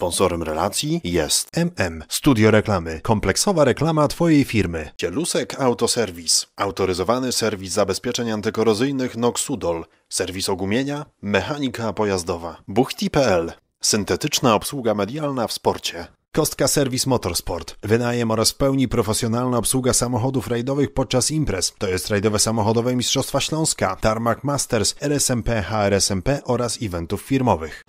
Sponsorem relacji jest MM Studio Reklamy. Kompleksowa reklama Twojej firmy. Cielusek Autoserwis. Autoryzowany serwis zabezpieczeń antykorozyjnych Noxudol. Serwis ogumienia. Mechanika pojazdowa. Buchti.pl. Syntetyczna obsługa medialna w sporcie. Kostka Serwis Motorsport. Wynajem oraz w pełni profesjonalna obsługa samochodów rajdowych podczas imprez. To jest rajdowe samochodowe Mistrzostwa Śląska, Tarmac Masters, RSMP, HRSMP oraz eventów firmowych.